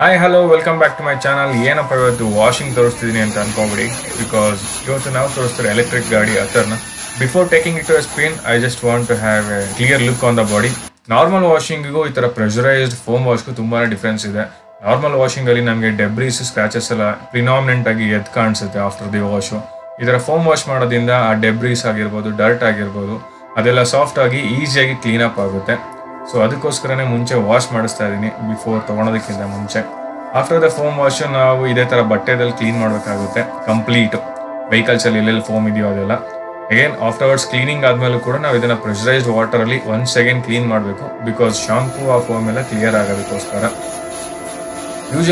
Hi hello welcome back to my channel ಏನಪ್ಪ ಇವತ್ತು washing ತೋರಿಸ್ತಿದ್ದೀನಿ ಅಂತ ಅನ್ಕೊಂಬಿಡಿ ಬಿಕಾಸ್ ಇವತ್ತು ನಾವು ತೋರಿಸ್ತಾರೆ ಎಲೆಕ್ಟ್ರಿಕ್ ಗಾಡಿ ಅತರ್ನ before taking it to spin I just want to have a clear look on the body normal ವಾಷಿಂಗಿಗೂ ಈ ಥರ ಪ್ರೆಷರೈಸ್ಡ್ ಫೋಮ್ ವಾಶ್ಗೂ ತುಂಬಾ ಡಿಫ್ರೆನ್ಸ್ ಇದೆ. ನಾರ್ಮಲ್ ವಾಷಿಂಗಲ್ಲಿ ನಮಗೆ ಡೆಬ್ರೀಸ್ ಸ್ಕ್ರಾಚಸ್ ಎಲ್ಲ ಪ್ರಿನಾಮಿನೆಂಟ್ ಆಗಿ ಎದ್ದು ಕಾಣಿಸುತ್ತೆ ಆಫ್ಟರ್ ದಿ ವಾಶು ಥರ ಫೋಮ್ ವಾಶ್ ಮಾಡೋದ್ರಿಂದ ಆ ಡೆಬ್ರೀಸ್ ಆಗಿರ್ಬೋದು ಡರ್ಟ್ ಆಗಿರ್ಬೋದು, ಅದೆಲ್ಲ ಸಾಫ್ಟ್ ಆಗಿ ಈಸಿಯಾಗಿ ಕ್ಲೀನ್ ಅಪ್ ಆಗುತ್ತೆ. ಸೊ ಅದಕ್ಕೋಸ್ಕರನೇ ಮುಂಚೆ ವಾಶ್ ಮಾಡಿಸ್ತಾ ಇದ್ದೀನಿ ಬಿಫೋರ್ ತೊಗೊಳೋದಕ್ಕಿಂತ ಮುಂಚೆ. ಆಫ್ಟರ್ ದ ಫೋಮ್ ವಾಶ್ ನಾವು ಇದೇ ಥರ ಬಟ್ಟೆದಲ್ಲಿ ಕ್ಲೀನ್ ಮಾಡಬೇಕಾಗುತ್ತೆ ಕಂಪ್ಲೀಟ್ ವೆಹಿಕಲ್ಸಲ್ಲಿ ಎಲ್ಲೆಲ್ಲಿ ಫೋಮ್ ಇದೆಯೋ ಅದೆಲ್ಲ. ಅಗೇನ್ ಆಫ್ಟರ್ವರ್ಡ್ಸ್ ಕ್ಲೀನಿಂಗ್ ಆದಮೇಲೂ ಕೂಡ ನಾವು ಇದನ್ನು ಪ್ರೆಷರೈಸ್ಡ್ ವಾಟರಲ್ಲಿ ಒನ್ ಸೆಕೆಂಡ್ ಕ್ಲೀನ್ ಮಾಡಬೇಕು ಬಿಕಾಸ್ ಶಾಂಪೂ ಆ ಫೋಮ್ ಎಲ್ಲ ಕ್ಲಿಯರ್ ಆಗೋದಕ್ಕೋಸ್ಕರ.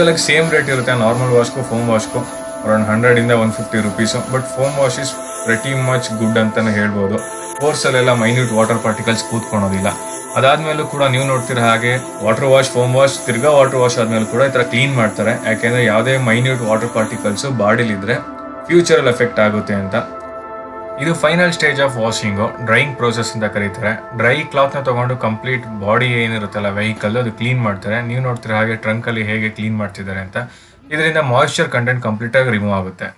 ಆಗಿ ಸೇಮ್ ರೇಟ್ ಇರುತ್ತೆ ನಾರ್ಮಲ್ ವಾಶ್ಗೂ ಫೋಮ್ ವಾಶ್ಗೂ ಅರೌಂಡ್ ಹಂಡ್ರೆಡ್ ಇಂದ one fifty rupees. But foam wash is pretty much good ಅಂತ ಹೇಳ್ಬೋದು. ಕೋರ್ಸಲ್ಲೆಲ್ಲ ಮೈನ್ಯೂಟ್ ವಾಟರ್ ಪಾರ್ಟಿಕಲ್ಸ್ ಕೂತ್ಕೊಳೋದಿಲ್ಲ ಅದಾದ್ಮೇಲೂ ಕೂಡ ನೀವು ನೋಡ್ತಿರೋ ಹಾಗೆ ವಾಟರ್ ವಾಶ್ ಫೋಮ್ ವಾಶ್ ತಿರ್ಗಾ ವಾಟರ್ ವಾಶ್ ಆದ್ಮೇಲೆ ಕೂಡ ಈ ತರ ಕ್ಲೀನ್ ಮಾಡ್ತಾರೆ. ಯಾಕೆಂದ್ರೆ ಯಾವುದೇ ಮೈನ್ಯೂಟ್ ವಾಟರ್ ಪಾರ್ಟಿಕಲ್ಸ್ ಬಾಡಿಲಿದ್ರೆ ಫ್ಯೂಚರಲ್ಲಿ ಎಫೆಕ್ಟ್ ಆಗುತ್ತೆ ಅಂತ. ಇದು final stage of washing drying process ಅಂತ ಕರೀತಾರೆ. ಡ್ರೈ ಕ್ಲಾತ್ನ ತಗೊಂಡು ಕಂಪ್ಲೀಟ್ ಬಾಡಿ ಏನಿರುತ್ತಲ್ಲ ವೆಹಿಕಲ್ ಅದು ಕ್ಲೀನ್ ಮಾಡ್ತಾರೆ. ನೀವು ನೋಡ್ತೀರ ಹಾಗೆ ಟ್ರಂಕಲ್ಲಿ ಹೇಗೆ ಕ್ಲೀನ್ ಮಾಡ್ತಿದ್ದಾರೆ ಅಂತ. ಇದರಿಂದ ಮಾಯಿಶ್ಚರ್ ಕಂಟೆಂಟ್ ಕಂಪ್ಲೀಟ್ ಆಗಿ ರಿಮೂವ್ ಆಗುತ್ತೆ.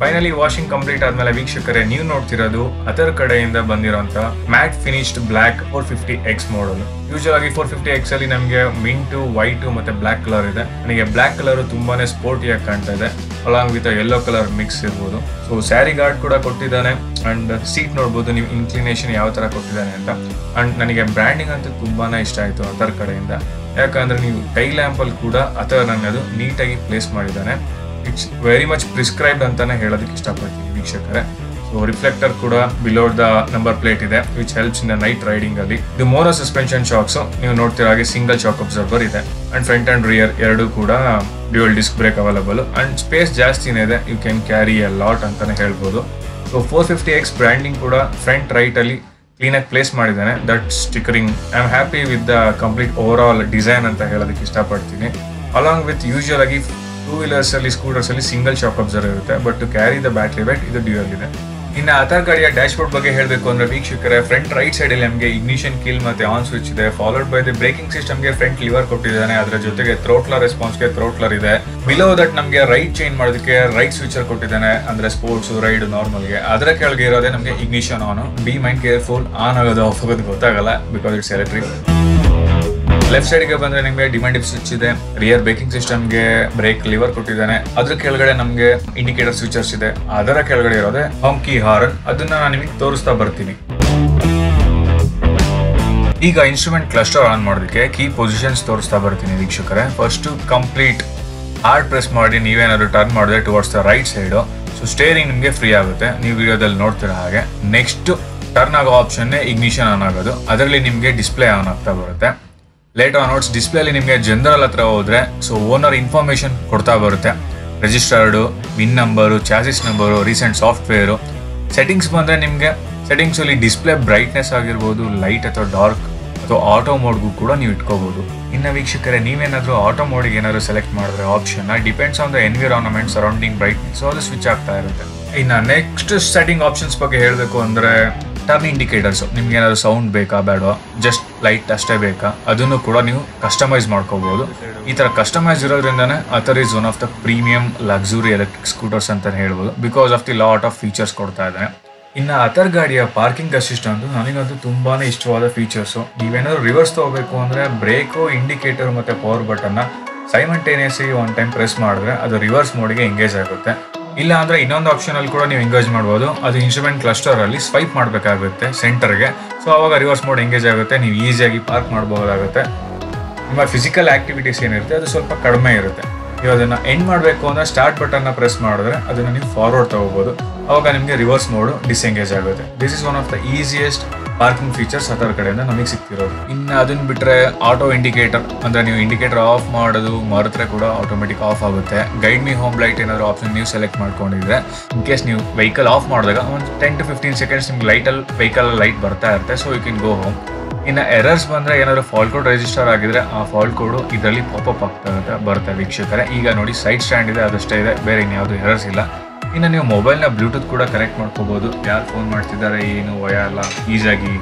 ಫೈನಲಿ ವಾಷಿಂಗ್ ಕಂಪ್ಲೀಟ್ ಆದ್ಮೇಲೆ ವೀಕ್ಷಕರೇ, ನೀವು ನೋಡ್ತಿರೋದು ಅದರ ಕಡೆಯಿಂದ ಬಂದಿರೋಂತ mat finished black four fifty X model usual ಆಗಿ ಫೋರ್ ಫಿಫ್ಟಿ ಎಕ್ಸ್ ಅಲ್ಲಿ ನಮಗೆ ಮಿಂಟು ವೈಟ್ ಮತ್ತೆ ಬ್ಲಾಕ್ ಕಲರ್ ಇದೆ. ನನಗೆ ಬ್ಲಾಕ್ ಕಲರ್ ತುಂಬಾನೇ ಸ್ಪೋರ್ಟಿಯಾಗಿ ಕಾಣ್ತಾ ಇದೆ. Along with yellow colour mix ಇರ್ಬೋದು. ಸೊ ಸ್ಯಾರಿ ಗಾರ್ಡ್ ಕೂಡ ಕೊಟ್ಟಿದ್ದಾನೆ. ಅಂಡ್ ಸೀಟ್ ನೋಡ್ಬೋದು, ನೀವು ಇನ್ಕ್ಲಿನೇಷನ್ ಯಾವ ತರ ಕೊಟ್ಟಿದ್ದಾನೆ ಅಂತ. ಅಂಡ್ ನನಗೆ ಬ್ರ್ಯಾಂಡಿಂಗ್ ಅಂತೂ ತುಂಬಾನೇ ಇಷ್ಟ ಆಯ್ತು ಅದರ ಕಡೆಯಿಂದ. ಯಾಕಂದ್ರೆ ನೀವು ಟೈ ಲ್ಯಾಂಪ್ ಅಲ್ಲಿ ಕೂಡ ನನಗೆ ಅದು ನೀಟಾಗಿ ಪ್ಲೇಸ್ ಮಾಡಿದ್ದಾನೆ. ಇಟ್ಸ್ ವೆರಿ ಮಚ್ ಪ್ರಿಸ್ಕ್ರೈಬ್ಡ್ ಅಂತಾನೆ ಹೇಳೋದಕ್ಕೆ ಇಷ್ಟಪಡ್ತೀನಿ ವೀಕ್ಷಕರೇ. ಸೊ ರಿಫ್ಲೆಕ್ಟರ್ ಕೂಡ ಬಿಲೋ ದ ನಂಬರ್ ಪ್ಲೇಟ್ ಇದೆ which helps in night riding ಅಲ್ಲಿ. ಇದು ಮೋನೋ ಸಸ್ಪೆನ್ಷನ್ ಶಾಕ್ಸ್ ನೀವು ನೋಡ್ತಿರೋ ಹಾಗೆ ಸಿಂಗಲ್ ಶಾಕ್ ಅಬ್ಸರ್ವರ್ ಇದೆ. ಅಂಡ್ ಫ್ರಂಟ್ ಅಂಡ್ ರಿಯರ್ ಎರಡು ಕೂಡ dual disc brake available and space ಜಾಸ್ತಿನೇ ಇದೆ. You can carry a lot ಅಂತಾನೆ ಹೇಳ್ಬೋದು. So four fifty X branding ಕೂಡ ಫ್ರಂಟ್ ರೈಟ್ ಅಲ್ಲಿ ಕ್ಲೀನಾಗಿ ಪ್ಲೇಸ್ ಮಾಡಿದ್ದಾನೆ. That stickering I am happy with the complete overall design ಅಂತ ಹೇಳೋದಕ್ಕೆ ಇಷ್ಟಪಡ್ತೀನಿ. ಅಲಾಂಗ್ ವಿತ್ ಯೂಶುವಲ್ ಆಗಿ ಟೂ ವೀಲರ್ಸ್ ಅಲ್ಲಿ ಸ್ಕೂಟರ್ಸ್ ಅಲ್ಲಿ ಸಿಂಗಲ್ ಶಾಕ್ ಅಬ್ಸರ್ವ್ ಇರುತ್ತೆ. But to carry the battery bait ಇದು ಡ್ಯೂಯಲ್ ಇದೆ ಇನ್ನು ಅಥರ್ ಗಾಡಿಯ ಡ್ಯಾಶ್ ಬೋರ್ಡ್ ಬಗ್ಗೆ ಹೇಳಬೇಕು ಅಂದ್ರೆ ವೀಕ್ಷಕರೇ ಫ್ರಂಟ್ ರೈಟ್ ಸೈಡ್ ಅಲ್ಲಿ ನಮಗೆ ಇಗ್ನಿಷನ್ ಕೀಲ್ ಮತ್ತೆ ಆನ್ ಸ್ವಿಚ್ ಇದೆ ಫಾಲೋಡ್ ಬೈ ದಿ ಬ್ರೇಕಿಂಗ್ ಸಿಸ್ಟಮ್ಗೆ ಫ್ರಂಟ್ ಲಿವರ್ ಕೊಟ್ಟಿದ್ದಾನೆ. ಅದರ ಜೊತೆಗೆ ಥ್ರೋಟ್ಲರ್ ರೆಸ್ಪಾನ್ಸ್ಗೆ ಥ್ರೋಟ್ಲರ್ ಇದೆ. ಬಿಲೋ ದಟ್ ನಮಗೆ ರೈಟ್ ಚೇಂಜ್ ಮಾಡೋದಕ್ಕೆ ರೈಟ್ ಸ್ವಿಚರ್ ಕೊಟ್ಟಿದ್ದಾನೆ. ಅಂದ್ರೆ ಸ್ಪೋರ್ಟ್ಸ್ ರೈಡ್ ನಾರ್ಮಲ್ಗೆ ಅದರ ಕೆಳಗೆ ಇರೋದೇ ನಮಗೆ ignition on be mind careful on ಆಗೋದು ಆಫ್ ಆಗೋದು ಗೊತ್ತಾಗಲ್ಲ ಬಿಕಾಸ್ ಇಟ್ಸ್ ಎಲೆಕ್ಟ್ರಿಕ್ ಲೆಫ್ಟ್ ಸೈಡ್ಗೆ ಬಂದ್ರೆ ನಿಮಗೆ ಡಿಮ್ಯಾಂಡ್ ಸ್ವಿಚ್ ಇದೆ. ರಿಯರ್ ಬ್ರೇಕಿಂಗ್ ಸಿಸ್ಟಮ್ಗೆ ಬ್ರೇಕ್ ಲಿವರ್ ಕೊಟ್ಟಿದ್ದಾನೆ. ಅದ್ರ ಕೆಳಗಡೆ ನಮಗೆ ಇಂಡಿಕೇಟರ್ ಸ್ವಿಚರ್ಸ್ ಇದೆ. ಅದರ ಕೆಳಗಡೆ ಇರೋದೆ ಹಾಂಕಿ ಹಾರ್ ಅದನ್ನ ನಾನು ನಿಮಗೆ ತೋರಿಸ್ತಾ ಬರ್ತೀನಿ. ಈಗ ಇನ್ಸ್ಟ್ರೂಮೆಂಟ್ ಕ್ಲಸ್ಟರ್ ಆನ್ ಮಾಡೋದಕ್ಕೆ ಕೀ ಪೊಸಿಷನ್ಸ್ ತೋರಿಸ್ತಾ ಬರ್ತೀನಿ ವೀಕ್ಷಕರೇ. ಫಸ್ಟ್ ಕಂಪ್ಲೀಟ್ ಹಾರ್ಡ್ ಪ್ರೆಸ್ ಮಾಡಿ ನೀವೇನಾದ್ರು ಟರ್ನ್ ಮಾಡಿದ್ರೆ towards the right side so steering ನಿಮಗೆ ಫ್ರೀ ಆಗುತ್ತೆ. ನೀವು ವಿಡಿಯೋದಲ್ಲಿ ನೋಡ್ತಿರೋ ಹಾಗೆ. ನೆಕ್ಸ್ಟ್ ಟರ್ನ್ ಆಗೋ ಆಪ್ಷನ್ನೇ ಇಗ್ನಿಷನ್ ಆನ್ ಆಗೋದು. ಅದರಲ್ಲಿ ನಿಮಗೆ ಡಿಸ್ಪ್ಲೇ ಆನ್ ಆಗ್ತಾ ಬರುತ್ತೆ. ಲೇಟರ್ ನೋಟ್ಸ್ ಡಿಸ್ಪ್ಲೇಲಿ ನಿಮಗೆ ಜನರಲ್ ಹತ್ರ ಹೋದ್ರೆ ಸೊ ಓನರ್ ಇನ್ಫಾರ್ಮೇಶನ್ ಕೊಡ್ತಾ ಬರುತ್ತೆ. Registered VIN number chassis number recent software settings ಬಂದರೆ ನಿಮಗೆ ಸೆಟ್ಟಿಂಗ್ಸಲ್ಲಿ ಡಿಸ್ಪ್ಲೇ ಬ್ರೈಟ್ನೆಸ್ ಆಗಿರ್ಬೋದು ಲೈಟ್ ಅಥವಾ ಡಾರ್ಕ್ ಅಥವಾ ಆಟೋ ಮೋಡ್ಗೂ ಕೂಡ ನೀವು ಇಟ್ಕೋಬಹುದು ಇನ್ನು ವೀಕ್ಷಕರೇ, ನೀವೇನಾದರೂ ಆಟೋ ಮೋಡಿಗೆ ಏನಾದರೂ ಸೆಲೆಕ್ಟ್ ಮಾಡಿದ್ರೆ option depends on the environment surrounding brightness ಅದು ಸ್ವಿಚ್ ಆಗ್ತಾ ಇರುತ್ತೆ. ಇನ್ನು ನೆಕ್ಸ್ಟ್ ಸೆಟ್ಟಿಂಗ್ ಆಪ್ಷನ್ಸ್ ಬಗ್ಗೆ ಹೇಳಬೇಕು ಅಂದರೆ ಟರ್ನ್ ಇಂಡಿಕೇಟರ್ಸ್, ನಿಮ್ಗೆ ಏನಾದ್ರು ಸೌಂಡ್ ಬೇಕಾ ಬೇಡ ಜಸ್ಟ್ ಲೈಟ್ ಅಷ್ಟೇ ಬೇಕಾ? ಅದನ್ನು ಕೂಡ ನೀವು ಕಸ್ಟಮೈಸ್ ಮಾಡ್ಕೋಬಹುದು ಈ ತರ customise ಇರೋದ್ರಿಂದನೇ Ather is one of the premium luxury electric scooters ಅಂತ ಹೇಳ್ಬೋದು. Because of the lot of features ಕೊಡ್ತಾ ಇದ್ದಾನೆ ಇನ್ನು ಅಥರ್ ಗಾಡಿಯ ಪಾರ್ಕಿಂಗ್ ಅಸಿಸ್ಟೆಂಟ್ ನನಗಂತೂ ತುಂಬಾನೇ ಇಷ್ಟವಾದ ಫೀಚರ್ಸು ನೀವೇನಾದ್ರು ರಿವರ್ಸ್ ತಗೋಬೇಕು ಅಂದ್ರೆ ಬ್ರೇಕು ಇಂಡಿಕೇಟರ್ ಮತ್ತೆ power button simultaneously one time press ಮಾಡಿದ್ರೆ ಅದು ರಿವರ್ಸ್ ಮೋಡಿಗೆ ಎಂಗೇಜ್ ಆಗುತ್ತೆ. ಇಲ್ಲ ಅಂದ್ರೆ ಇನ್ನೊಂದು ಆಪ್ಷನ್ ಅಲ್ಲಿ ಕೂಡ ನೀವು ಎಂಗೇಜ್ ಮಾಡ್ಬೋದು. ಅದು ಇನ್ಸ್ಟ್ರೂಮೆಂಟ್ ಕ್ಲಸ್ಟರ್ ಅಲ್ಲಿ ಸ್ವೈಪ್ ಮಾಡಬೇಕಾಗುತ್ತೆ ಸೆಂಟರ್ಗೆ ಸೊ ಅವಾಗ ರಿವರ್ಸ್ ಮೋಡ್ ಎಂಗೇಜ್ ಆಗುತ್ತೆ. ನೀವು ಈಸಿಯಾಗಿ ಪಾರ್ಕ್ ಮಾಡಬಹುದಾಗುತ್ತೆ ನಿಮ್ಮ ಫಿಸಿಕಲ್ ಆಕ್ಟಿವಿಟೀಸ್ ಏನಿರುತ್ತೆ, ಅದು ಸ್ವಲ್ಪ ಕಡಿಮೆ ಇರುತ್ತೆ. ನೀವು ಅದನ್ನ ಎಂಡ್ ಮಾಡಬೇಕು ಅಂದ್ರೆ ಸ್ಟಾರ್ಟ್ ಬಟನ್ನ ಪ್ರೆಸ್ ಮಾಡಿದ್ರೆ ಅದನ್ನ ನೀವು ಫಾರ್ವರ್ಡ್ ತಗೋಬಹುದು ಅವಾಗ ನಿಮಗೆ ರಿವರ್ಸ್ ಮೋಡ್ ಡಿಸ್ಎಂಗೇಜ್ ಆಗುತ್ತೆ. This is one of the easiest parking features ಅದರ ಕಡೆಯಿಂದ ನಮಗೆ ಸಿಗ್ತಿರೋದು ಇನ್ನು ಅದನ್ನ ಬಿಟ್ಟರೆ ಆಟೋ ಇಂಡಿಕೇಟರ್ ಅಂದರೆ ನೀವು ಇಂಡಿಕೇಟರ್ ಆಫ್ ಮಾಡೋದು ಮರೆತ್ರೆ ಕೂಡ ಆಟೋಮೆಟಿಕ್ ಆಫ್ ಆಗುತ್ತೆ. ಗೈಡ್ ಮಿ ಹೋಮ್ ಲೈಟ್ ಏನಾದ್ರು ಆಪ್ಷನ್ ನೀವು ಸೆಲೆಕ್ಟ್ ಮಾಡ್ಕೊಂಡಿದ್ರೆ ಇನ್ ಕೇಸ್ ನೀವು ವೆಹಿಕಲ್ ಆಫ್ ಮಾಡಿದಾಗ ಒಂದು ಟೆನ್ ಟು ಫಿಫ್ಟೀನ್ ಸೆಕೆಂಡ್ಸ್ ನಿಮ್ಗೆ ಲೈಟಲ್ಲಿ ವೆಹಿಕಲ್ ಲೈಟ್ ಬರ್ತಾ ಇರುತ್ತೆ so you can go home ಇನ್ನು ಎರರ್ಸ್ ಬಂದರೆ ಏನಾದ್ರು ಫಾಲ್ಟ್ ಕೋಡ್ ರಿಜಿಸ್ಟರ್ ಆಗಿದ್ರೆ ಆ ಫಾಲ್ಟ್ ಕೋಡು ಇದರಲ್ಲಿ ಪಾಪಪ್ ಆಗ್ತಾ ಇರುತ್ತೆ, ಬರುತ್ತೆ ವೀಕ್ಷಕರೇ. ಈಗ ನೋಡಿ ಸೈಡ್ ಸ್ಟ್ಯಾಂಡ್ ಇದೆ, ಅದಷ್ಟೇ ಇದೆ, ಬೇರೆ ಇನ್ಯಾವುದು ಎರರ್ಸ್ ಇಲ್ಲ. ಇನ್ನು ನೀವು ಮೊಬೈಲ್ನ ಬ್ಲೂಟೂತ್ ಕೂಡ ಕನೆಕ್ಟ್ ಮಾಡ್ಕೋಬಹುದು ಯಾರು ಫೋನ್ ಮಾಡ್ತಿದ್ದಾರೆ ಏನು ವಯ ಎಲ್ಲ ಈಸಿಯಾಗಿ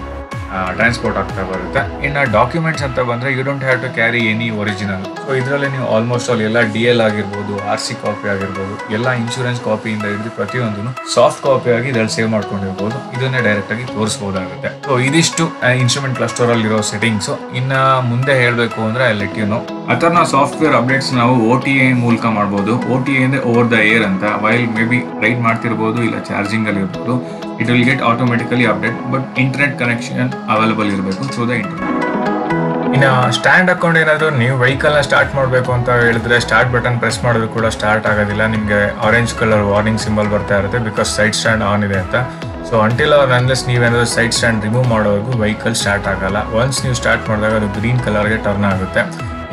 ಟ್ರಾನ್ಸ್ಪೋರ್ಟ್ ಆಗ್ತಾ ಬರುತ್ತೆ. ಇನ್ನು ಡಾಕ್ಯುಮೆಂಟ್ಸ್ ಅಂತ ಬಂದರೆ you don't have to carry any original so ಇದರಲ್ಲಿ ನೀವು ಆಲ್ಮೋಸ್ಟ್ ಆಲ್ ಎಲ್ಲ ಡಿ ಎಲ್ ಆಗಿರ್ಬೋದು ಆರ್ ಸಿ ಕಾಪಿ ಆಗಿರ್ಬೋದು, ಎಲ್ಲ ಇನ್ಶೂರೆನ್ಸ್ ಕಾಪಿಯಿಂದ ಹಿಡಿದು ಪ್ರತಿಯೊಂದು ಸಾಫ್ಟ್ ಕಾಪಿ ಆಗಿ ಇದ್ರಲ್ಲಿ ಸೇವ್ ಮಾಡ್ಕೊಂಡಿರ್ಬೋದು. ಇದನ್ನೇ ಡೈರೆಕ್ಟ್ ಆಗಿ ತೋರಿಸಬಹುದಾಗುತ್ತೆ ಸೊ ಇದಿಷ್ಟು ಇನ್ಸ್ಟ್ರೂಮೆಂಟ್ ಕ್ಲಸ್ಟರ್ ಅಲ್ಲಿರೋ ಸೆಟ್ಟಿಂಗ್ಸ್ ಇನ್ನ ಮುಂದೆ ಹೇಳಬೇಕು ಅಂದ್ರೆ ಲೆಟ್ ಯು ನೋ ಅಥರ್ನ ಸಾಫ್ಟ್ವೇರ್ ಅಪ್ಡೇಟ್ಸ್ ನಾವು ಓ ಟಿ ಎ ಮೂಲಕ ಮಾಡ್ಬೋದು. ಓ ಟಿ ಎ ಅಂದ್ರೆ ಓವರ್ ದ ಏರ್ ಅಂತ. ವೈಲ್ ಮೇ ಬಿ ರೈಡ್ ಮಾಡ್ತಿರ್ಬೋದು, ಇಲ್ಲ ಚಾರ್ಜಿಂಗ್ ಅಲ್ಲಿ ಇರ್ಬೋದು. It will get automatically update but internet connection available ಇರಬೇಕು ಸೊ ದ ಇಂಟರ್ನೆಟ್ ಇನ್ನು ಸ್ಟ್ಯಾಂಡ್ ಹಾಕೊಂಡು ಏನಾದರೂ ನೀವು ವೆಹಿಕಲ್ನ ಸ್ಟಾರ್ಟ್ ಮಾಡಬೇಕು ಅಂತ ಹೇಳಿದ್ರೆ ಸ್ಟಾರ್ಟ್ ಬಟನ್ ಪ್ರೆಸ್ ಮಾಡಿದ್ರು ಕೂಡ ಸ್ಟಾರ್ಟ್ ಆಗೋದಿಲ್ಲ. ನಿಮಗೆ ಆರೆಂಜ್ ಕಲರ್ ವಾರ್ನಿಂಗ್ ಸಿಂಬಲ್ ಬರ್ತಾ ಇರುತ್ತೆ ಬಿಕಾಸ್ ಸೈಡ್ ಸ್ಟ್ಯಾಂಡ್ ಆನ್ ಇದೆ ಅಂತ. ಸೊ ಅಂಟಿಲ್ ಅವ್ರ ಅನ್ಲೆಸ್ ನೀವೇನಾದರೂ ಸೈಡ್ ಸ್ಟ್ಯಾಂಡ್ ರಿಮೂವ್ ಮಾಡೋವರೆಗೂ ವೆಹಿಕಲ್ ಸ್ಟಾರ್ಟ್ ಆಗಲ್ಲ. ಒನ್ಸ್ ನೀವು ಸ್ಟಾರ್ಟ್ ಮಾಡಿದಾಗ ಅದು ಗ್ರೀನ್ ಕಲರ್ಗೆ ಟರ್ನ್ ಆಗುತ್ತೆ.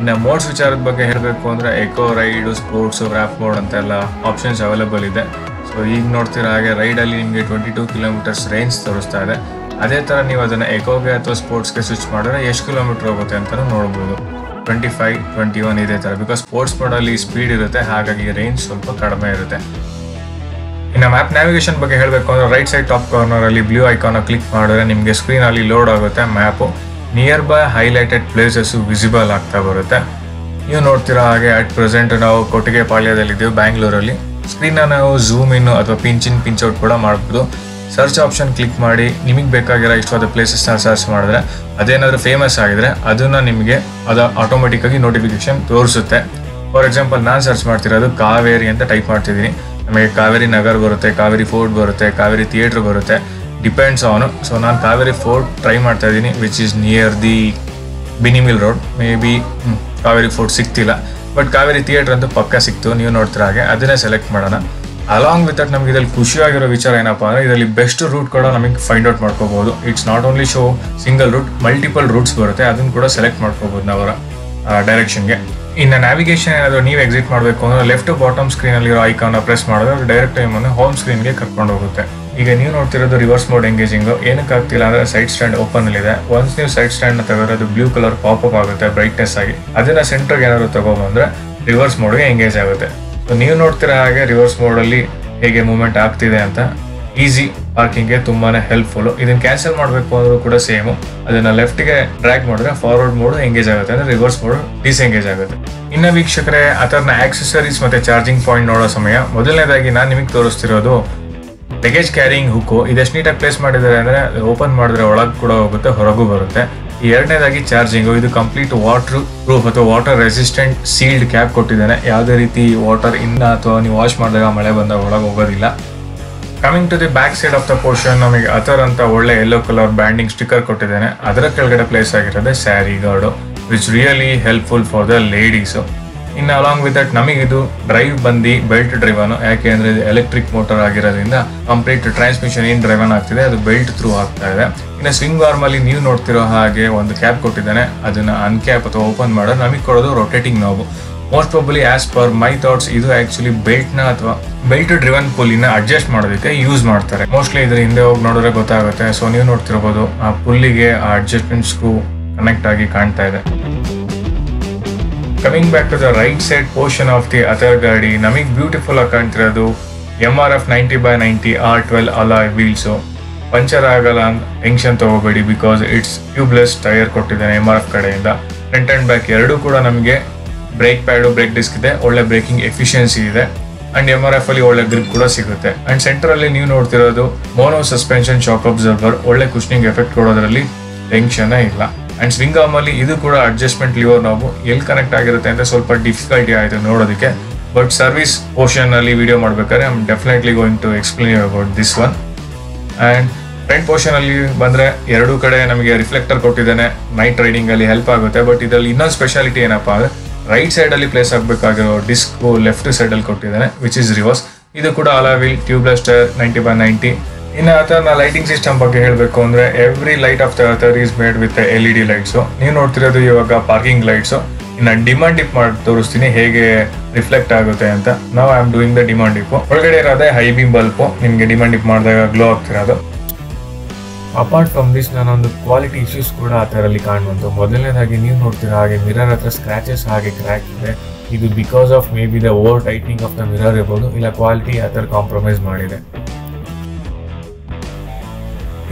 ಇನ್ನು ಮೋಡ್ಸ್ ವಿಚಾರದ ಬಗ್ಗೆ ಹೇಳಬೇಕು ಅಂದರೆ eco ride sports warp mode ಅಂತೆಲ್ಲ ಆಪ್ಷನ್ಸ್ ಅವೈಲೇಬಲ್ ಇದೆ. ಸೊ ಈಗ ನೋಡ್ತೀರಾ ಹಾಗೆ ರೈಡಲ್ಲಿ ನಿಮಗೆ ಟ್ವೆಂಟಿ ಟೂ ಕಿಲೋಮೀಟರ್ಸ್ ರೇಂಜ್ ತೋರಿಸ್ತಾ ಇದೆ. ಅದೇ ಥರ ನೀವು ಅದನ್ನು ಎಕೋಗೆ ಅಥವಾ ಸ್ಪೋರ್ಟ್ಸ್ಗೆ ಸ್ವಿಚ್ ಮಾಡಿದ್ರೆ ಎಷ್ಟು ಕಿಲೋಮೀಟರ್ ಹೋಗುತ್ತೆ ಅಂತಲೂ ನೋಡ್ಬೋದು. ಟ್ವೆಂಟಿ ಫೈವ್ ಟ್ವೆಂಟಿ ಒನ್ ಇದೇ ಥರ ಬಿಕಾಸ್ ಸ್ಪೋರ್ಟ್ಸ್ ಮೋಡಲ್ಲಿ ಸ್ಪೀಡ್ ಇರುತ್ತೆ, ಹಾಗಾಗಿ ರೇಂಜ್ ಸ್ವಲ್ಪ ಕಡಿಮೆ ಇರುತ್ತೆ. ಇನ್ನು ಮ್ಯಾಪ್ ನ್ಯಾವಿಗೇಷನ್ ಬಗ್ಗೆ ಹೇಳಬೇಕು ಅಂದರೆ ರೈಟ್ ಸೈಡ್ ಟಾಪ್ ಕಾರ್ನರಲ್ಲಿ ಬ್ಲೂ ಐಕಾನ ಕ್ಲಿಕ್ ಮಾಡಿದ್ರೆ ನಿಮಗೆ ಸ್ಕ್ರೀನಲ್ಲಿ ಲೋಡ್ ಆಗುತ್ತೆ map near by highlighted places visible ಆಗ್ತಾ ಬರುತ್ತೆ. ನೀವು ನೋಡ್ತೀರಾ ಹಾಗೆ ಅಟ್ ಪ್ರೆಸೆಂಟ್ ನಾವು ಕೊಟ್ಟಿಗೆ ಪಾಳ್ಯದಲ್ಲಿದ್ದೀವಿ ಬ್ಯಾಂಗ್ಳೂರಲ್ಲಿ ಸ್ಕ್ರೀನ್ನ ನಾವು ಝೂಮ್ ಇನ್ನು ಅಥವಾ ಪಿಂಚ್ ಇನ್ ಪಿಂಚ್ ಔಟ್ ಕೂಡ ಮಾಡ್ಬೋದು. ಸರ್ಚ್ ಆಪ್ಷನ್ ಕ್ಲಿಕ್ ಮಾಡಿ, ನಿಮಗೆ ಬೇಕಾಗಿರೋ ಇಷ್ಟವಾದ ಪ್ಲೇಸಸ್ನ ಸರ್ಚ್ ಮಾಡಿದ್ರೆ ಅದೇನಾದರೂ ಫೇಮಸ್ ಆಗಿದ್ರೆ ಅದನ್ನ ನಿಮಗೆ ಅದು ಆಟೋಮೆಟಿಕ್ಕಾಗಿ ನೋಟಿಫಿಕೇಶನ್ ತೋರಿಸುತ್ತೆ. ಫಾರ್ ಎಕ್ಸಾಂಪಲ್ ನಾನು ಸರ್ಚ್ ಮಾಡ್ತಿರೋದು ಕಾವೇರಿ ಅಂತ ಟೈಪ್ ಮಾಡ್ತಿದ್ದೀನಿ. ನಮಗೆ ಕಾವೇರಿ ನಗರ್ ಬರುತ್ತೆ, ಕಾವೇರಿ ಫೋರ್ಟ್ ಬರುತ್ತೆ, ಕಾವೇರಿ ಥಿಯೇಟ್ರ್ ಬರುತ್ತೆ. ಡಿಪೆಂಡ್ಸ್ ಆನ್ ಸೊ ನಾನು ಕಾವೇರಿ ಫೋರ್ಟ್ ಟ್ರೈ ಮಾಡ್ತಾ ಇದ್ದೀನಿ which is near the Binny mill road maybe Kaveri fort ಸಿಗ್ತಿಲ್ಲ. ಬಟ್ ಕಾವೇರಿ ಥಿಯೇಟರ್ ಅಂತೂ ಪಕ್ಕ ಸಿಕ್ತು, ನೀವು ನೋಡ್ತಿರೋ ಹಾಗೆ, ಅದನ್ನೇ ಸೆಲೆಕ್ಟ್ ಮಾಡೋಣ. ಅಲಾಂಗ್ ವಿತ್ ದಟ್ ನಮಗೆ ಇದರಲ್ಲಿ ಖುಷಿಯಾಗಿರೋ ವಿಚಾರ ಏನಪ್ಪ ಅಂದರೆ, ಇದರಲ್ಲಿ ಬೆಸ್ಟ್ ರೂಟ್ ಕೂಡ ನಮಗೆ ಫೈಂಡ್ ಔಟ್ ಮಾಡ್ಕೋಬಹುದು it's not only show single route multiple routes ಬರುತ್ತೆ. ಅದನ್ನು ಕೂಡ ಸೆಲೆಕ್ಟ್ ಮಾಡ್ಕೋಬಹುದು ನಾವು ಅವರ ಡೈರೆಕ್ಷನ್ಗೆ ಇನ್ನು ನ್ಯಾವಿಗೇಷನ್ ಏನಾದರೂ ನೀವು ಎಕ್ಸಿಟ್ ಮಾಡಬೇಕು ಅಂದರೆ ಲೆಫ್ಟ್ ಬಾಟಮ್ ಸ್ಕ್ರೀನಲ್ಲಿರೋ ಐಕಾನ್ ಪ್ರೆಸ್ ಮಾಡಿದ್ರೆ ಡೈರೆಕ್ಟ್ ನಿಮ್ಮನ್ನು ಹೋಮ್ ಸ್ಕ್ರೀನ್ಗೆ ಕರ್ಕೊಂಡು ಹೋಗುತ್ತೆ. ಈಗ ನೀವು ನೋಡ್ತಿರೋದು ರಿವರ್ಸ್ ಮೋಡ್ ಎಂಗೇಜಿಂಗ್ ಏನಕ್ಕೆ ಆಗ್ತಿಲ್ಲ ಅಂದರೆ ಸೈಡ್ ಸ್ಟ್ಯಾಂಡ್ ಓಪನ್ ಇದೆ ಒನ್ಸ್ ನೀವು ಸೈಡ್ ಸ್ಟ್ಯಾಂಡ್ ತೆಗೆದ್ರೆ ಬ್ಲೂ ಕಲರ್ ಪಾಪ್ ಅಪ್ ಆಗುತ್ತೆ ಬ್ರೈಟ್ನೆಸ್ ಆಗಿ. ಅದನ್ನ ಸೆಂಟರ್ಗೆ ಏನಾದ್ರು ತಗೊಂಬಂದ್ರೆ ರಿವರ್ಸ್ ಮೋಡ್ಗೆ ಎಂಗೇಜ್ ಆಗುತ್ತೆ. ಸೊ ನೀವು ನೋಡ್ತಿರೋ ಹಾಗೆ ರಿವರ್ಸ್ ಮೋಡಲ್ಲಿ ಹೇಗೆ ಮೂವ್ಮೆಂಟ್ ಆಗ್ತಿದೆ ಅಂತ ಈಸಿ ಪಾರ್ಕಿಂಗ್ಗೆ ತುಂಬಾನೇ ಹೆಲ್ಪ್ಫುಲ್ ಇದನ್ನ ಕ್ಯಾನ್ಸಲ್ ಮಾಡಬೇಕು ಅಂದ್ರೂ ಕೂಡ ಸೇಮು ಅದನ್ನ ಲೆಫ್ಟ್ಗೆ ಡ್ರ್ಯಾಗ್ ಮಾಡಿದ್ರೆ ಫಾರ್ವರ್ಡ್ ಮೋಡ್ ಎಂಗೇಜ್ ಆಗುತ್ತೆ, ಅಂದ್ರೆ ರಿವರ್ಸ್ ಮೋಡ್ ಡಿಸ್ಎಂಗೇಜ್ ಆಗುತ್ತೆ. ಇನ್ನು ವೀಕ್ಷಕರೇ ಅದನ್ನ ಆಕ್ಸೆಸರೀಸ್ ಮತ್ತೆ ಚಾರ್ಜಿಂಗ್ ಪಾಯಿಂಟ್ ನೋಡೋ ಸಮಯ. ಮೊದಲನೇದಾಗಿ ನಾನು ನಿಮಗೆ ತೋರಿಸ್ತಿರೋದು ಲಗೇಜ್ ಕ್ಯಾರಿಂಗ್ ಹುಕ್ಕು ಇದೆಷ್ಟು ನೀಟಾಗಿ ಪ್ಲೇಸ್ ಮಾಡಿದ್ದಾರೆ ಅಂದರೆ ಓಪನ್ ಮಾಡಿದ್ರೆ ಒಳಗೆ ಕೂಡ ಹೋಗುತ್ತೆ, ಹೊರಗೂ ಬರುತ್ತೆ. ಎರಡನೇದಾಗಿ ಚಾರ್ಜಿಂಗು ಇದು ಕಂಪ್ಲೀಟ್ ವಾಟರ್ ಪ್ರೂಫ್ ಅಥವಾ ವಾಟರ್ ರೆಸಿಸ್ಟೆಂಟ್ ಸೀಲ್ಡ್ ಕ್ಯಾಪ್ ಕೊಟ್ಟಿದ್ದಾನೆ. ಯಾವುದೇ ರೀತಿ ವಾಟರ್ ಇನ್ನ ಅಥವಾ ನೀವು ವಾಶ್ ಮಾಡಿದಾಗ ಮಳೆ ಬಂದಾಗ ಒಳಗೆ ಹೋಗೋದಿಲ್ಲ. Coming to the back side of the portion ನಮಗೆ ಅಥರ್ ಅಂತ ಒಳ್ಳೆ ಯೆಲ್ಲೋ ಕಲರ್ ಬ್ಯಾಂಡಿಂಗ್ ಸ್ಟಿಕ್ಕರ್ ಕೊಟ್ಟಿದ್ದಾನೆ. ಅದರ ಕೆಳಗಡೆ place ಆಗಿರೋದೇ sari guard which really helpful for the ladies ಇನ್ನು ಅಲಾಂಗ್ ವಿತ್ ದಟ್ ನಮಗಿದು ಡ್ರೈವ್ ಬಂದು ಬೆಲ್ಟ್ ಡ್ರೈವನು ಯಾಕೆ ಅಂದರೆ ಇದು ಎಲೆಕ್ಟ್ರಿಕ್ ಮೋಟರ್ ಆಗಿರೋದ್ರಿಂದ ಕಂಪ್ಲೀಟ್ ಟ್ರಾನ್ಸ್ಮಿಷನ್ ಏನು ಡ್ರೈವನ್ ಆಗ್ತಿದೆ, ಅದು ಬೆಲ್ಟ್ ಥ್ರೂ ಆಗ್ತಾ ಇದೆ. ಇನ್ನು ಸ್ವಿಂಗ್ ಆರ್ಮ್ ಅಲ್ಲಿ ನೀವು ನೋಡ್ತಿರೋ ಹಾಗೆ ಒಂದು ಕ್ಯಾಪ್ ಕೊಟ್ಟಿದ್ದಾನೆ, ಅದನ್ನ ಅನ್ಕ್ಯಾಪ್ ಅಥವಾ ಓಪನ್ ಮಾಡೋ ನಮಗೆ ಕೊಡೋದು ರೊಟೇಟಿಂಗ್ ನೋವು most probably as per my thoughts ಇದು ಆಕ್ಚುಲಿ ಬೆಲ್ಟ್ ಅಥವಾ ಬೆಲ್ಟ್ ಡ್ರಿವನ್ ಪುಲ್ಲಿನ ಅಡ್ಜಸ್ಟ್ ಮಾಡೋದಕ್ಕೆ ಯೂಸ್ ಮಾಡ್ತಾರೆ. ಮೋಸ್ಟ್ಲಿ ಇದ್ರ ಹಿಂದೆ ಹೋಗಿ ನೋಡಿದ್ರೆ ಗೊತ್ತಾಗುತ್ತೆ. ಸೊ ನೀವು ನೋಡ್ತಿರ್ಬೋದು, ಆ ಪುಲ್ಲಿಗೆ ಆ ಅಡ್ಜಸ್ಟ್ಮೆಂಟ್ ಸ್ಕ್ರೂ ಕನೆಕ್ಟ್ ಆಗಿ ಕಾಣ್ತಾ ಇದೆ. Coming back to the right side portion of the other ಗಾಡಿ ನಮಗೆ ಬ್ಯೂಟಿಫುಲ್ ಆಗಿ ಕಾಣ್ತಿರೋದು M R F ninety by ninety R twelve alloy wheels puncture ಆಗಲ್ಲ ಟೆನ್ಷನ್ ತಗೋಬೇಡಿ ಬಿಕಾಸ್ ಇಟ್ಸ್ ಟ್ಯೂಬ್ಲೆಸ್ ಟೈರ್ ಕೊಟ್ಟಿದ್ದಾನೆ ಎಂ ಆರ್ ಎಫ್ ಕಡೆಯಿಂದ ಫ್ರಂಟ್ ಆ್ಯಂಡ್ ಬ್ಯಾಕ್ ಎರಡೂ ಕೂಡ ನಮಗೆ ಬ್ರೇಕ್ ಪ್ಯಾಡು ಬ್ರೇಕ್ ಡಿಸ್ಕ್ ಇದೆ ಒಳ್ಳೆ ಬ್ರೇಕಿಂಗ್ ಎಫಿಷಿಯನ್ಸಿ ಇದೆ ಅಂಡ್ ಎಂ ಆರ್ ಎಫ್ ಅಲ್ಲಿ ಒಳ್ಳೆ ಗ್ರಿಪ್ ಕೂಡ ಸಿಗುತ್ತೆ ಅಂಡ್ ಸೆಂಟರ್ ಅಲ್ಲಿ ನೀವು ನೋಡ್ತಿರೋದು ಮೋನೋ ಸಸ್ಪೆನ್ಷನ್ ಶಾಕ್ ಅಬ್ಸರ್ವರ್ ಒಳ್ಳೆ ಕುಶ್ನಿಂಗ್ ಎಫೆಕ್ಟ್ ಕೊಡೋದ್ರಲ್ಲಿ ಟೆನ್ಷನ್ ಇಲ್ಲ ಅಂಡ್ ಸ್ವಿಂಗ್ ಆರ್ಮ್ ಅಲ್ಲಿ ಇದು ಕೂಡ ಅಡ್ಜಸ್ಟ್ಮೆಂಟ್ ಲಿವರ್ ನಾವು. ಎಲ್ಲಿ ಕನೆಕ್ಟ್ ಆಗಿರುತ್ತೆ ಅಂತ ಸ್ವಲ್ಪ ಡಿಫಿಕಲ್ಟಿ ಆಯಿತು ನೋಡೋದಕ್ಕೆ. ಬಟ್ ಸರ್ವಿಸ್ ಪೋರ್ಷನ್ ಅಲ್ಲಿ ವಿಡಿಯೋ ಮಾಡ್ಬೇಕಾದ್ರೆ I'm definitely going to explain about this one and front portion ಬಂದರೆ ಎರಡೂ ಕಡೆ ನಮಗೆ ರಿಫ್ಲೆಕ್ಟರ್ ಕೊಟ್ಟಿದ್ದಾನೆ. ನೈಟ್ ರೈಡಿಂಗಲ್ಲಿ ಹೆಲ್ಪ್ ಆಗುತ್ತೆ. ಬಟ್ ಇದರಲ್ಲಿ ಇನ್ನೊಂದು ಸ್ಪೆಷಾಲಿಟಿ ಏನಪ್ಪ ಅಂದ್ರೆ ರೈಟ್ ಸೈಡಲ್ಲಿ ಪ್ಲೇಸ್ ಆಗಬೇಕಾಗಿರೋ ಡಿಸ್ಕು ಲೆಫ್ಟ್ ಸೈಡಲ್ಲಿ ಕೊಟ್ಟಿದ್ದಾನೆ ವಿಚ್ ಇಸ್ ರಿವರ್ಸ್ ಇದು ಕೂಡ alloy wheel tubeless tyre ninety by ninety ಇನ್ನು ಆ ಲೈಟಿಂಗ್ ಸಿಸ್ಟಮ್ ಬಗ್ಗೆ ಹೇಳಬೇಕು ಅಂದ್ರೆ every light of the Ather is made with L E D lights ನೀವು ನೋಡ್ತಿರೋದು ಇವಾಗ ಪಾರ್ಕಿಂಗ್ ಲೈಟ್ಸು ಇನ್ನು ಡಿಮಾಂಡ್ ಡಿಪ್ ಮಾಡಿ ತೋರಿಸ್ತೀನಿ, ಹೇಗೆ ರಿಫ್ಲೆಕ್ಟ್ ಆಗುತ್ತೆ ಅಂತ. ನಾವು I am doing the dim and dip ಒಳಗಡೆ ಇರೋದೇ ಹೈ ಬೀಮ್ ಬಲ್ಪ್ ನಿಮಗೆ ಡಿಮಾಂಡ್ ಡಿಪ್ ಮಾಡಿದಾಗ ಗ್ಲೋ ಆಗ್ತಿರೋದು. ಅಪಾರ್ಟ್ ಫ್ರಮ್ ದಿಸ್ ನಾನೊಂದು ಕ್ವಾಲಿಟಿ ಇಶ್ಯೂಸ್ ಕೂಡ ಆ ಥರಲ್ಲಿ ಕಾಣುವಂಥ ಮೊದಲನೇದಾಗಿ ನೀವು ನೋಡ್ತೀರಾ ಹಾಗೆ ಮಿರರ್ ಹತ್ರ ಸ್ಕ್ರಾಚಸ್ ಹಾಗೆ ಕ್ರ್ಯಾಕ್ ಇದೆ. ಇದು because of maybe the over tightening of the mirror ಇರ್ಬೋದು, ಇಲ್ಲ ಕ್ವಾಲಿಟಿ ಆ ಥರ ಕಾಂಪ್ರಮೈಸ್ ಮಾಡಿದೆ.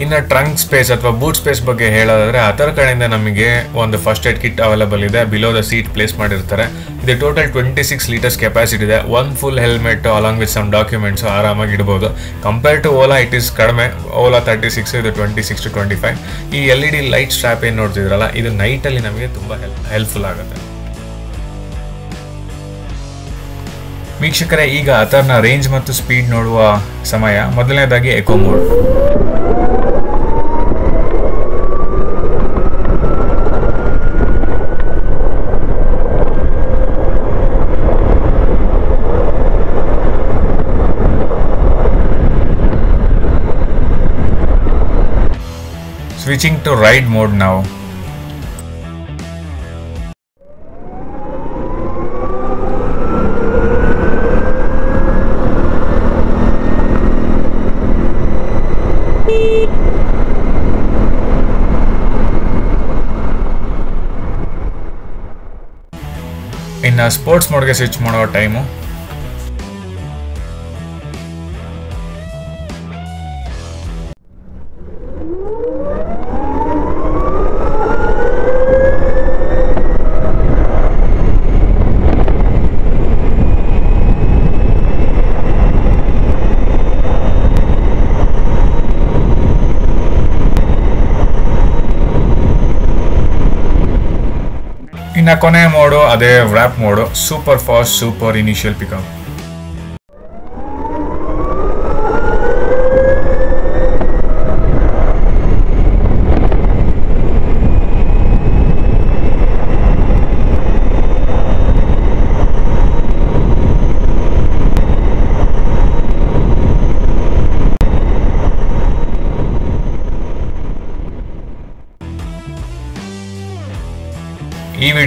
ಇನ್ನು ಟ್ರಂಕ್ ಸ್ಪೇಸ್ ಅಥವಾ ಬೂಟ್ ಸ್ಪೇಸ್ ಬಗ್ಗೆ ಹೇಳೋದಾದ್ರೆ ಅದರ ಕಡೆಯಿಂದ ನಮಗೆ ಒಂದು ಫಸ್ಟ್ ಏಡ್ ಕಿಟ್ ಅವೈಲಬಲ್ ಇದೆ. ಬಿಲೋ ದ ಸೀಟ್ ಪ್ಲೇಸ್ ಮಾಡಿರ್ತಾರೆ. ಇದು total twenty six litres capacity ಇದೆ. One full helmet along with some documents ಆರಾಮಾಗಿ ಇಡ್ಬೋದು. Compare to Ola it is ಕಡಿಮೆ. ಓಲಾ ತರ್ಟಿ ಸಿಕ್ಸ್ ಇದು twenty six to twenty five ಈ L E D light strap ಏನು ನೋಡ್ತಿದ್ರಲ್ಲ, ಇದು ನೈಟಲ್ಲಿ ನಮಗೆ ತುಂಬ ಹೆಲ್ಪ್ ಹೆಲ್ಪ್ಫುಲ್ ಆಗುತ್ತೆ. ವೀಕ್ಷಕರೇ, ಈಗ ಅಥರ್ನ ರೇಂಜ್ ಮತ್ತು ಸ್ಪೀಡ್ ನೋಡುವ ಸಮಯ. ಮೊದಲನೇದಾಗಿ eco mode Switching to ride mode now. ಇನ್ನು ಸ್ಪೋರ್ಟ್ಸ್ ಮೋಡ್ಗೆ ಸ್ವಿಚ್ ಮಾಡೋ ಟೈಮು ಇನ್ನು ಕೊನೆ ಮೋಡು ಅದೇ warp mode. Super fast super initial pickup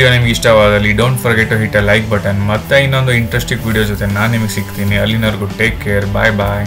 video ನಿಮ್ಗೆ ಇಷ್ಟವಾದಲ್ಲಿ don't forget to hit a like button ಮತ್ತೆ ಇನ್ನೊಂದು ಇಂಟ್ರೆಸ್ಟಿಂಗ್ ವಿಡಿಯೋ ಜೊತೆ ನಾನು ನಿಮಗೆ ಸಿಗ್ತೀನಿ. ಅಲ್ಲಿನವರೆಗೂ ಟೇಕ್ ಕೇರ್ ಬಾಯ್ ಬಾಯ್